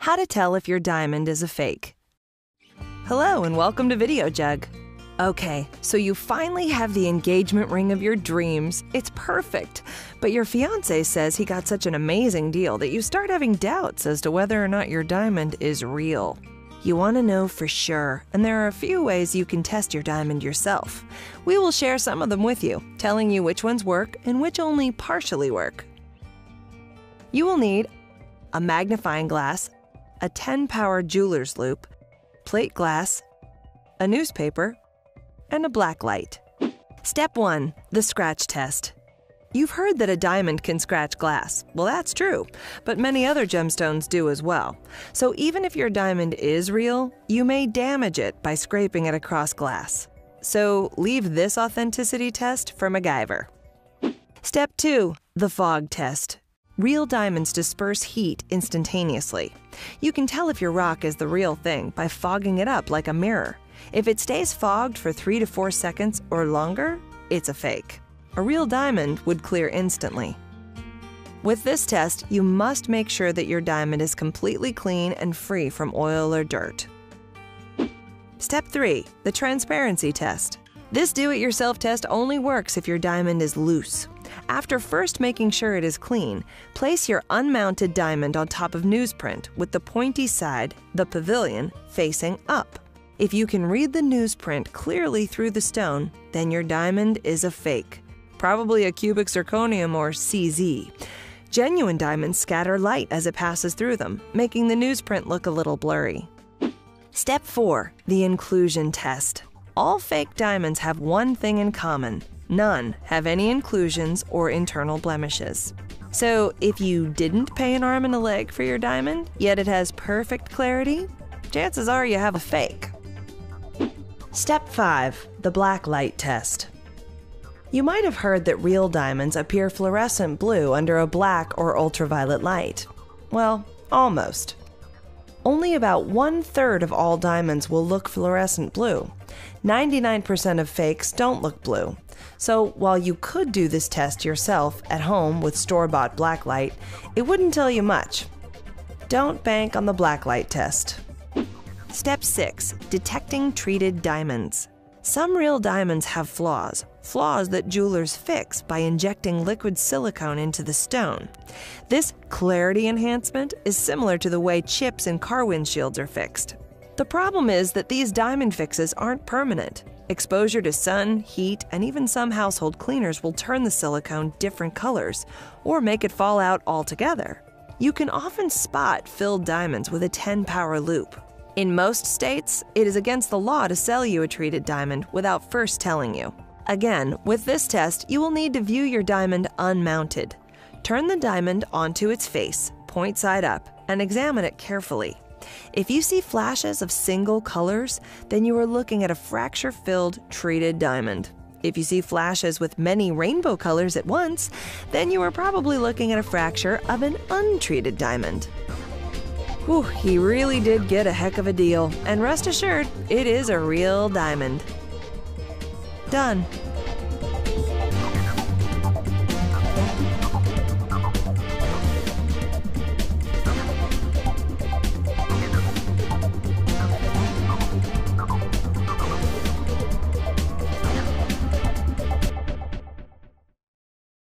How to tell if your diamond is a fake. Hello and welcome to Video Jug. Okay, so you finally have the engagement ring of your dreams. It's perfect. But your fiance says he got such an amazing deal that you start having doubts as to whether or not your diamond is real. You want to know for sure, and there are a few ways you can test your diamond yourself. We will share some of them with you, telling you which ones work and which only partially work. You will need a magnifying glass, a 10 power jeweler's loupe, plate glass, a newspaper, and a black light. Step 1 The Scratch Test. You've heard that a diamond can scratch glass. Well, that's true, but many other gemstones do as well. So even if your diamond is real, you may damage it by scraping it across glass. So leave this authenticity test for MacGyver. Step 2 The Fog Test. Real diamonds disperse heat instantaneously. You can tell if your rock is the real thing by fogging it up like a mirror. If it stays fogged for 3 to 4 seconds or longer, it's a fake. A real diamond would clear instantly. With this test, you must make sure that your diamond is completely clean and free from oil or dirt. Step 3 The Transparency Test. This do it yourself test only works if your diamond is loose. After first making sure it is clean, place your unmounted diamond on top of newsprint with the pointy side, the pavilion, facing up. If you can read the newsprint clearly through the stone, then your diamond is a fake, probably a cubic zirconium or CZ. Genuine diamonds scatter light as it passes through them, making the newsprint look a little blurry. Step 4 The Inclusion Test. All fake diamonds have one thing in common none have any inclusions or internal blemishes. So, if you didn't pay an arm and a leg for your diamond, yet it has perfect clarity, chances are you have a fake. Step 5 The Black Light Test. You might have heard that real diamonds appear fluorescent blue under a black or ultraviolet light. Well, almost. Only about one third of all diamonds will look fluorescent blue. 99% of fakes don't look blue. So while you could do this test yourself at home with store bought blacklight, it wouldn't tell you much. Don't bank on the blacklight test. Step 6 Detecting Treated Diamonds. Some real diamonds have flaws, flaws that jewelers fix by injecting liquid silicone into the stone. This clarity enhancement is similar to the way chips in car windshields are fixed. The problem is that these diamond fixes aren't permanent. Exposure to sun, heat, and even some household cleaners will turn the silicone different colors or make it fall out altogether. You can often spot filled diamonds with a 10 power loupe. In most states, it is against the law to sell you a treated diamond without first telling you. Again, with this test, you will need to view your diamond unmounted. Turn the diamond onto its face, point side up, and examine it carefully. If you see flashes of single colors, then you are looking at a fracture filled treated diamond. If you see flashes with many rainbow colors at once, then you are probably looking at a fracture of an untreated diamond. Whew, he really did get a heck of a deal, and rest assured, it is a real diamond. Done.